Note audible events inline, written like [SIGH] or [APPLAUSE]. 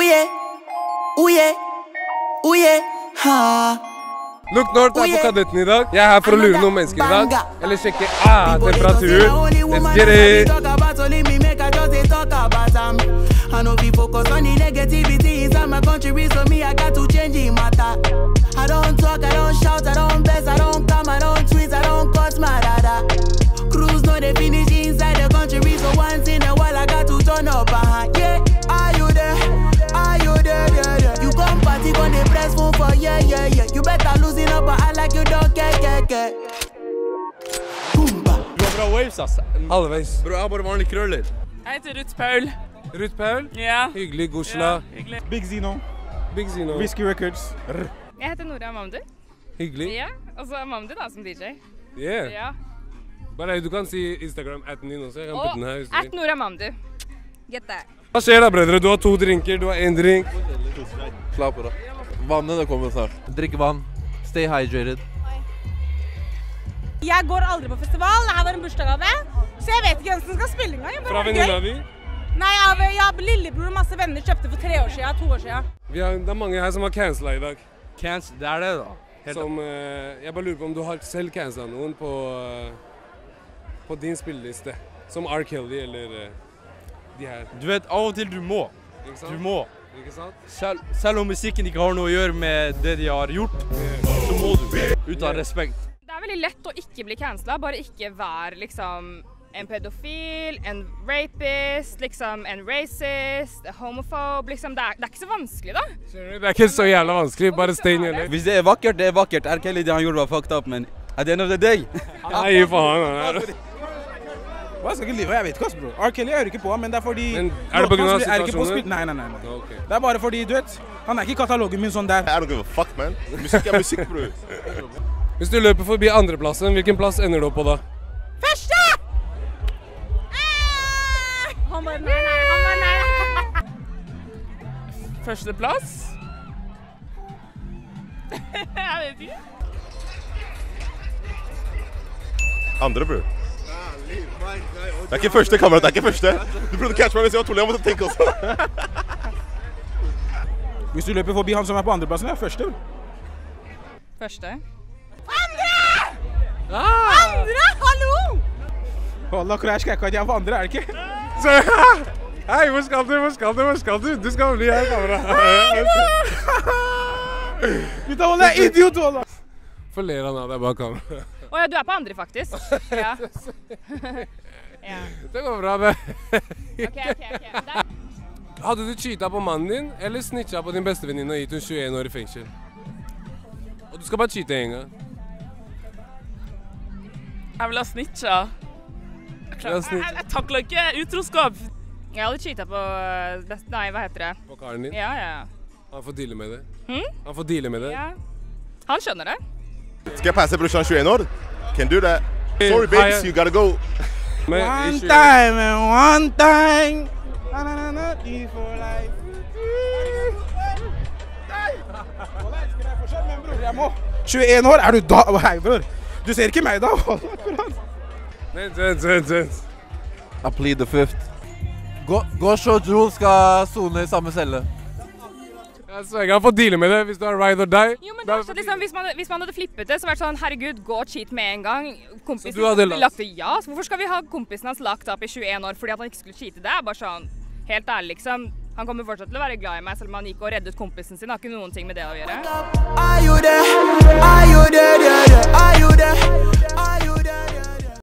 Oh yeah, oh yeah, oh yeah, ha. Luke North er på Kadetten i dag. Jeg er her for å lure noen mennesker i dag. Eller sjekke ah, temperaturen. Let's get it! Only me, I just dey talk about am. I know we focus on the negativity inside my country, so me I got to change the matter. I don't talk, I don't shout, I don't bless, I don't come, I don't tweet, bra waves, ass. Halvveis. Bro, jeg har bare vanlige krøller. Jeg heter Ruth Paul. Ruth Paul. Ja. Hyggelig. Gosla. hyggelig. Big Zino, Big Zino. Whisky Records. Jeg heter Nora Mamdu. Hyggelig. Ja, og så Mamdu da som DJ. Yeah. Ja. Bare Du kan si Instagram-atten Nino, så Jeg kan putte den her. Og at. Nora Mamdu. Get that. Hva skjer da, brødre? Du har to drinker, du har én drink. Slapp av. Vannet det kommer snart. Drikke vann. Stay hydrated. Jeg går aldri på festival. Det her var en bursdagsgave. Så jeg vet ikke hvem som skal spille engang. Fra venninna di. Nei, jeg har, jeg har lillebror og masse venner kjøpte for tre år siden, to år siden. Vi har, det er mange her som har cancela i dag. Cancel, det er det, da. Helt Som, eh, jeg bare lurer på om du har selv cancela noen på, eh, på din spilleliste. Som R. Kelly eller eh, de her. Du vet, av og til du må. Ikke Du må. Ikke sant? Selv, selv om musikken ikke har noe å gjøre med det de har gjort, så må du. Ut av respekt. Er veldig lett å ikke bli cancela, bare ikke være liksom en pedofil, en rapist, liksom en racist, en homofob. Liksom, det, er, det er ikke så vanskelig, da. Det er ikke så jævla vanskelig. Bare stay in your. Hvis det er vakkert, det er vakkert. R. Kelly, det han gjorde var fucked up, men at the end of the day [LAUGHS] Nei, gi faen. han er- Hva skal ikke livet? Jeg vet ikke, ass, bro. R. Kelly hører ikke på ham, men det er fordi Men er det pga. situasjonen? Nei, nei, nei. nei. Okay. Det er bare fordi, du vet, han er ikke i katalogen min sånn der. I don't give a fuck, man. Musikk er musikk, bror. Hvis du løper forbi andreplassen, hvilken plass ender du opp på da? Første! Ah! Han bare nei, nei, han bare nei. Førsteplass? [LAUGHS] jeg vet ikke. Andre, bror. Det er ikke første, kamerat. Det er ikke første. Du prøvde å catche meg mens jeg var tullig. Jeg måtte tenke også. Hvis du løper forbi han som er på andreplassen, er første. bro. Første. Andre, hallo! Wallah, crash krekka, jeg er på andre, er det ikke? [LAUGHS] Så, Hei, hvor skal du? Hvor skal du? Hvor skal du? Du skal bli her, kamera. [LAUGHS] Gutta, hold er idiot, Walla! Hvorfor ler han av deg bak kamera? Å ja, du er på andre, faktisk. Ja. [LAUGHS] ja. Det går bra, det. OK, OK. ok. Der. Hadde du cheata på mannen din, eller snitcha på din bestevenninne og gitt henne 21 år i fengsel? Og du skal bare cheate én gang. Jeg vil ha snitcha. Jeg, Ja, jeg, jeg takler ikke utroskap. Jeg hadde cheata på eh. Nei, hva heter det? På karen din. Ja, ja. Han får deale med det. Hmm? Han får deale med det. ja. Han skjønner det. Skal jeg passe brorsan 21 år? Can do that. Sorry, babes. You gotta go. One time and one time. Na, na, na, na, for life. Wallah, jeg elsker deg bror, jeg må. 21 år, er du da? Hei, bror. Du ser ikke meg da. Vent, vent, vent. vent. I plead the fifth. Gå- Gosh og Jewel skal sone i samme celle. Jeg sverger, han får deale med det hvis du har ride or die. Jo, men kanskje, liksom, hvis, man, hvis man hadde flippet det, så vært sånn Herregud, gå og cheat med en gang. Kompisen Så du hadde lagt- det, Ja, så hvorfor skal vi ha kompisen hans lagt opp i 21 år fordi at han ikke skulle cheate? Det er bare sånn Helt ærlig, liksom. Han kommer fortsatt til å være glad i meg, selv om han gikk og reddet kompisen sin. Det har ikke noen ting med det å gjøre.